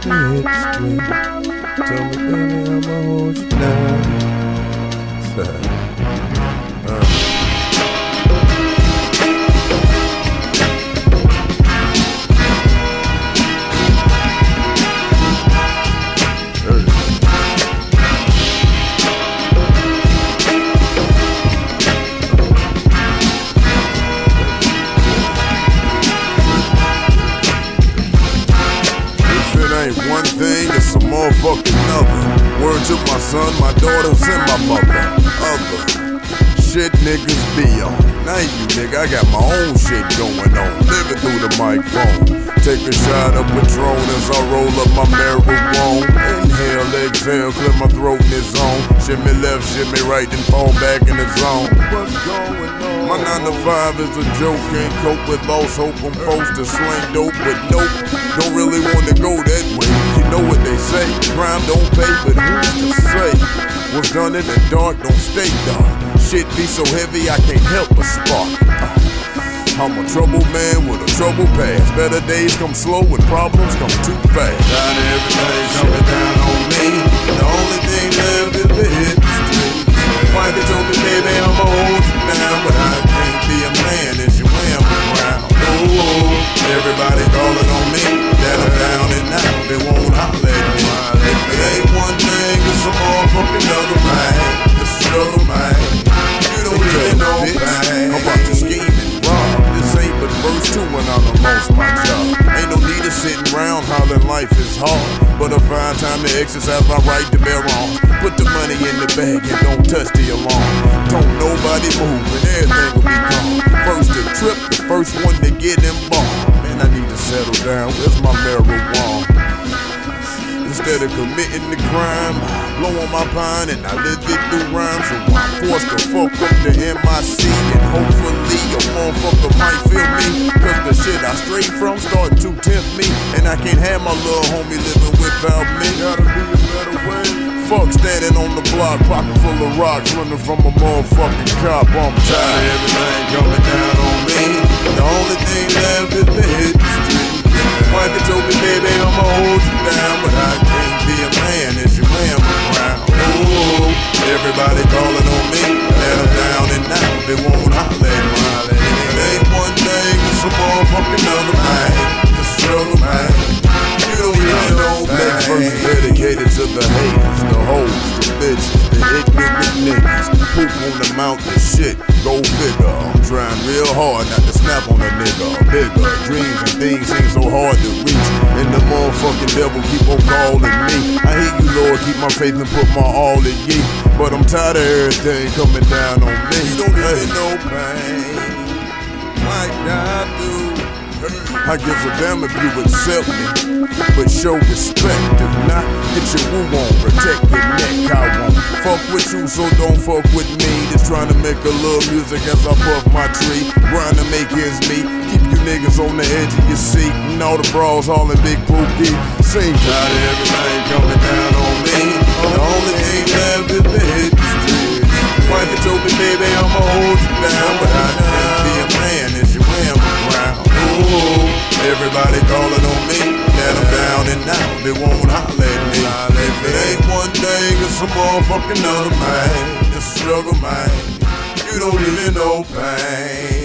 Tell me, baby, I'ma motherfucking other. Word to my son, my daughters, and my mother. Other shit niggas be on. Now you nigga, I got my own shit going on. Living through the microphone. Take a shot of Patron as I roll up my marijuana. Inhale, exhale, clear my throat in the zone. Shimmy left, shimmy right, then fall back in the zone. What's going on? My 9 to 5 is a joke, can't cope with lost hope. I'm forced to sling dope, but nope, don't really wanna go that way. You know what they say, crime don't pay, but who's to say? What's done in the dark don't stay dark. Shit be so heavy I can't help but spark. I'm a troubled man with a troubled past. Better days come slow when problems come too fast. Of everything coming down on me. The only thing left is the hit street. Wife told me, baby, I'ma hold you down, but I can't be a man if you am around. Oh, everybody calling on me that I'm down and out. They won't holler at me. If ain't one thing, it's a motherfucking other I done lost my job. Ain't no need of sitting around hollering life is hard. But I find time to exercise my right to bear arms. Put the money in the bag and don't touch the alarm. Don't nobody move and everything will be gone. First to trip, the first one to get involved. Man, I need to settle down. Where's my marijuana? Instead of committing the crime, blow on my pine and I live it through rhyme. So I'm forced to fuck up the MIC and hopefully a motherfucker might feel me. Cause the shit I strayed from start to tempt me. And I can't have my little homie living without me. Gotta be a better way. Fuck standing on the block, pocket full of rocks, running from a motherfucking cop. I'm tired of everything coming down on me. The only thing left everybody calling on me, that I'm down and out. They won't holler one thing, it's a man. Struggle, man. Dedicated to the haters, the hoes, the bitches, the ignorant niggas. Poop on the mountain, shit, go figure. I'm trying real hard not to snap on a nigga. Bigger dreams and things seem so hard to reach. And the motherfucking devil keep on calling me. I hate you, Lord, keep my faith and put my all in ye. But I'm tired of everything coming down on me. You don't even no pain like I do. I give a damn if you accept me, but show respect. If not, get your woo on, protect your neck. I won't fuck with you, so don't fuck with me. Just trying to make a little music as I puff my tree. Grind to make ends meet. Keep you niggas on the edge of your seat. And all the bras hauling big pookie. Sing tired of everything coming down on me. The only thing left is the hit street. Wife told me, baby, I'ma hold you down, but I can't be a man if you am around. Ooh, everybody calling on me, that I'm down and out. They won't holler at me. If it ain't one thing, it's a motherfucking other man. It's struggle, man. You don't really know pain.